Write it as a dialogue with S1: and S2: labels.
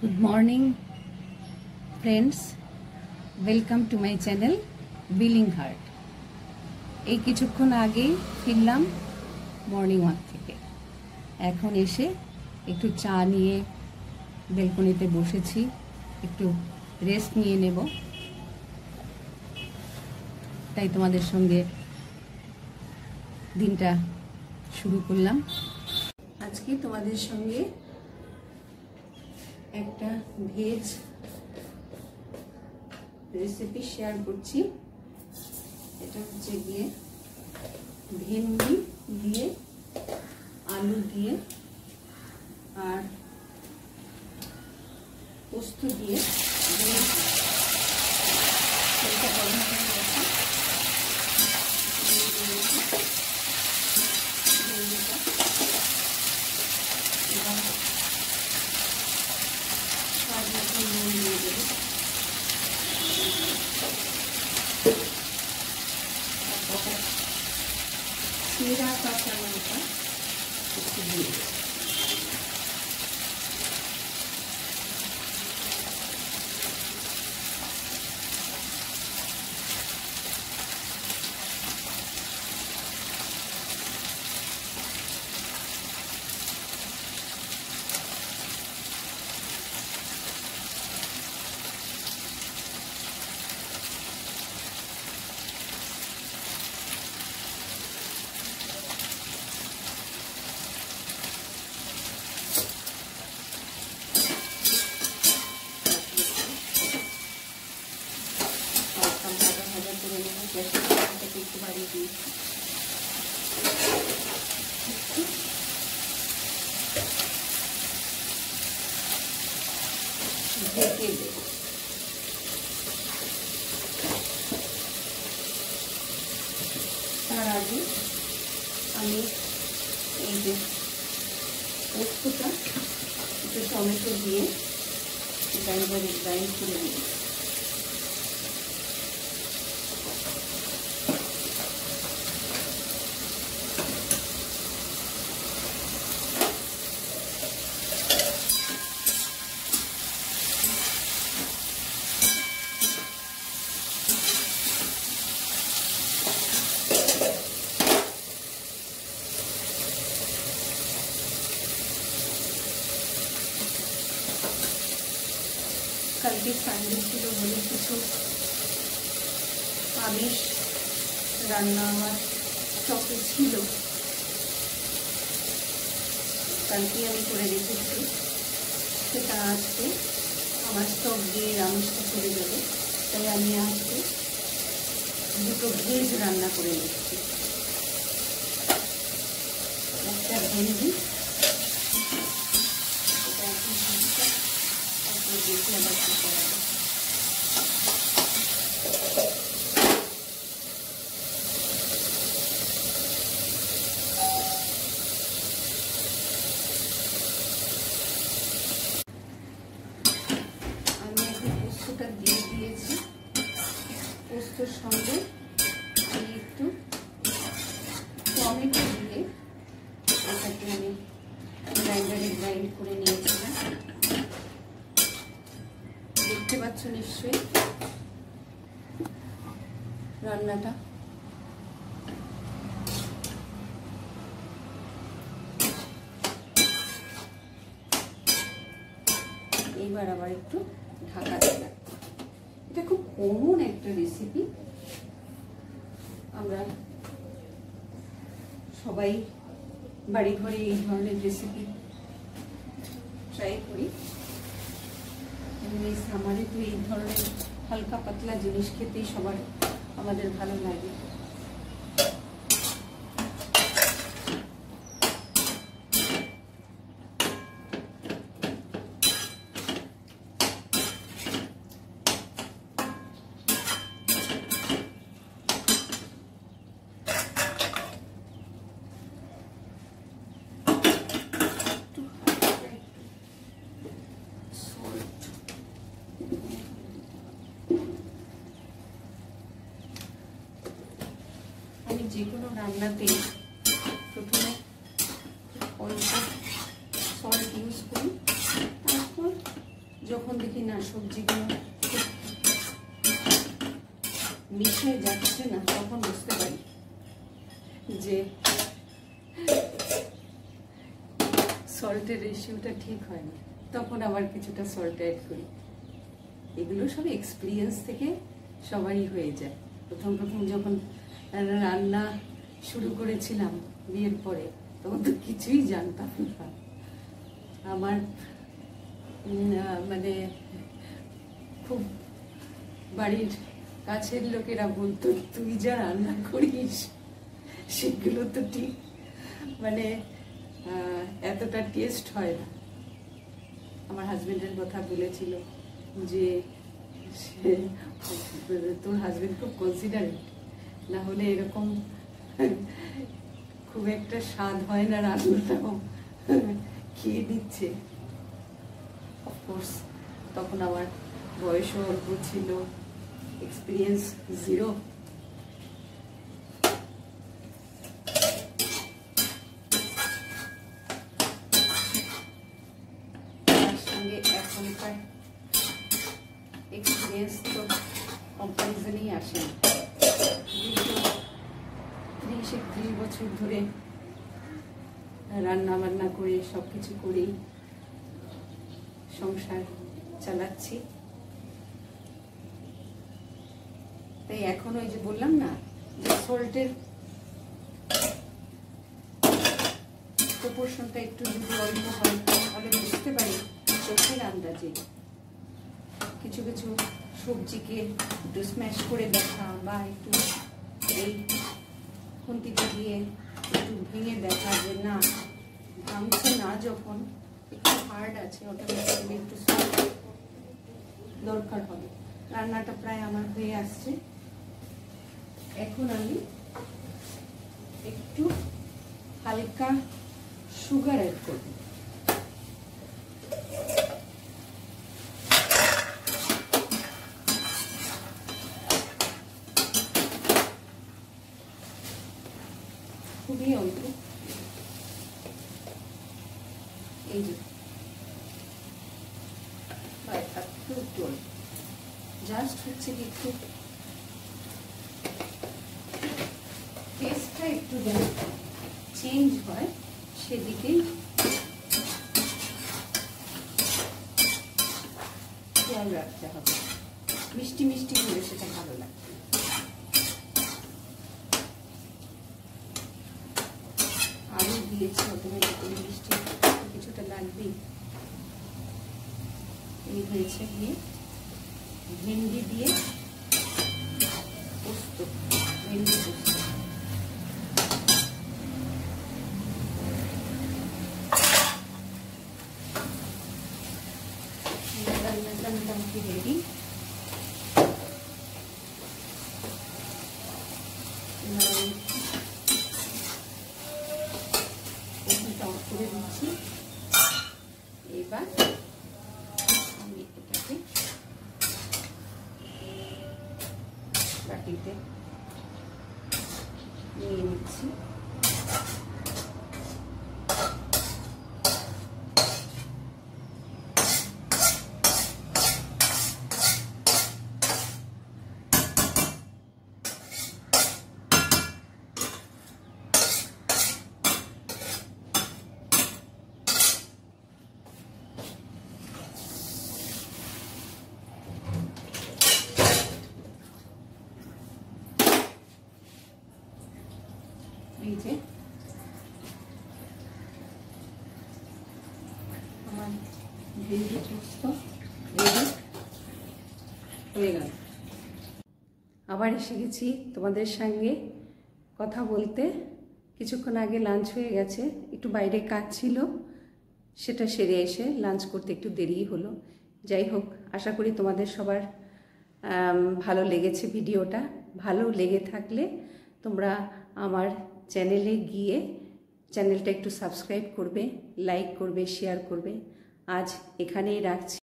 S1: Good morning friends welcome to my channel billing heart এই কিছুক্ষণ আগেই ফিরলাম মর্নিং ওয়াক থেকে। এখন এসে একটু চা নিয়ে বেলকনিতে বসেছি, একটু রেস্ট নিয়ে নেব। তাই তোমাদের সঙ্গে দিনটা শুরু করলাম। আজকে তোমাদের সঙ্গে একটা ভেজ রেসিপি শেয়ার করছি। এটা হচ্ছে গিয়ে ভেন্ডি দিয়ে, আলু দিয়ে আর পোস্ত দিয়ে তেলটা গরম হয়ে গেছে দিয়ে দিয়েছি ভেন্ডিটা এবার স্বাদ মতো নুন দিয়ে দেবো চিরা কাঁচা লঙ্কা একটু দিয়ে দেবো হালকা ভাজা ভাজা করে নেব গ্যাসের ফ্লেমটাকে একটু বাড়িয়ে দিয়েছি ঢেকে দেবো তার আগে আমি এই যে পোস্তটা একটু টমেটো দিয়ে গ্রাইন্ডারে গ্রাইন্ড করে নেব কালকে সানডে ছিল বলে কিছু আমিষ রান্না আমার স্টকে ছিল। কালকে আমি করে রেখেছি। সেটা আজকে আমার স্টক দিয়ে আমিষটা চলে যাবে। তাই আমি আজকে দুটো ভেজ রান্না করে নিচ্ছি একটা ভেন্ডি এটা এখন ভেন্ডিটা তারপরে আমি এখন পোস্তটা দিয়ে দিয়েছি পোস্তর সঙ্গে আমি একটু টমেটো দিয়ে এটাকে আমি গ্রাইন্ডারে গ্রাইন্ড করে নিয়েছিলাম। দেখতে পাচ্ছ নিশ্চয়ই। রান্নাটা। এইবার আবার একটু ঢাকা দেওয়া এটা খুব কমন একটা রেসিপি আমরা সবাই বাড়ি ঘরে এই ধরনের রেসিপি ট্রাই করি। এই সামারে তো এই ধরনের হালকা পাতলা জিনিস খেতেই সবার আমাদের ভালো লাগে আমি যে কোনো রান্নাতে প্রথমে অল্প সল্ট ইউজ করি। তারপর যখন দেখি না সবজিগুলো মিশে যাচ্ছে না, তখন বুঝতে পারি যে সল্টের রেশিওটা ঠিক হয় না তখন আবার কিছুটা সল্ট অ্যাড করি। এগুলো সব এক্সপিরিয়েন্স থেকে সবারই হয়ে যায়। প্রথম প্রথম যখন রান্না শুরু করেছিলাম বিয়ের পরে। তখন তো কিছুই জানতাম না। আমার মানে খুব বাড়ির কাছের লোকেরা বলতো, তুই যা রান্না করিস, সেগুলো তো ঠিক। মানে এতটা টেস্ট হয় না। আমার হাজবেন্ডের কথা বলেছিল যে তোর হাজবেন্ড খুব কনসিডারেট না হলে এরকম খুব একটা স্বাদ হয় না রান্নাটাও। খেয়ে দিচ্ছে অফকোর্স তখন আমার বয়সও অল্প ছিল। এক্সপিরিয়েন্স জিরো সঙ্গে এখনকার এক্সপিরিয়েন্স তো কম্পারিজনই আসে। ত্রিশ একত্রিশ বছর ধরে রান্না বান্না করে সব কিছু করেই সংসার চালাচ্ছি। তাই এখন ওই যে বললাম না, যে সল্টের প্রপোর্শনটা একটু যদি অল্প হয়, তাহলে বুঝতে পারি চোখের আন্দাজে কিছু কিছু সবজিকে একটু স্ম্যাশ করে দেখা বা একটু এই খুন্তিতে দিয়ে একটু ভেঙে দেখা যে না ভাঙছে না যখন, একটু হার্ড আছে, ওটা একটু দরকার হবে। রান্নাটা প্রায় আমার হয়ে আসছে। এখন আমি একটু হালকা সুগার অ্যাড করব। খুবই অল্প এই যে একটু জাস্ট হচ্ছে একটু একটু যেন চেঞ্জ হয় সেদিকেই খেয়াল রাখতে হবে। মিষ্টি মিষ্টি হলে সেটা ভালো লাগবে আলু দিয়েছি অটোমেটিক্যালি মিষ্টি কিছুটা লাগবেই এই হয়েছে গিয়ে ভেন্ডি দিয়ে পোস্ত ভেন্ডি পোস্ত রান্নাটা মোটামুটি রেডি ওভেনটা অফ করে দিচ্ছি এবার আমি এটাকে বাটিতে নিয়ে নিচ্ছি এই যে আমার ভেন্ডি পোস্ত রেডি হয়ে গেল। আবার এসে গেছি তোমাদের সঙ্গে কথা বলতে। কিছুক্ষণ আগে লাঞ্চ হয়ে গেছে, একটু বাইরে কাজ ছিল, সেটা সেরে এসে লাঞ্চ করতে একটু দেরি হলো। যাই হোক, আশা করি তোমাদের সবার ভালো লেগেছে ভিডিওটা। ভালো লেগে থাকলে তোমরা আমার চ্যানেলে গিয়ে চ্যানেলটা একটু সাবস্ক্রাইব করবে লাইক করবে শেয়ার করবে। আজ এখানেই রাখছি।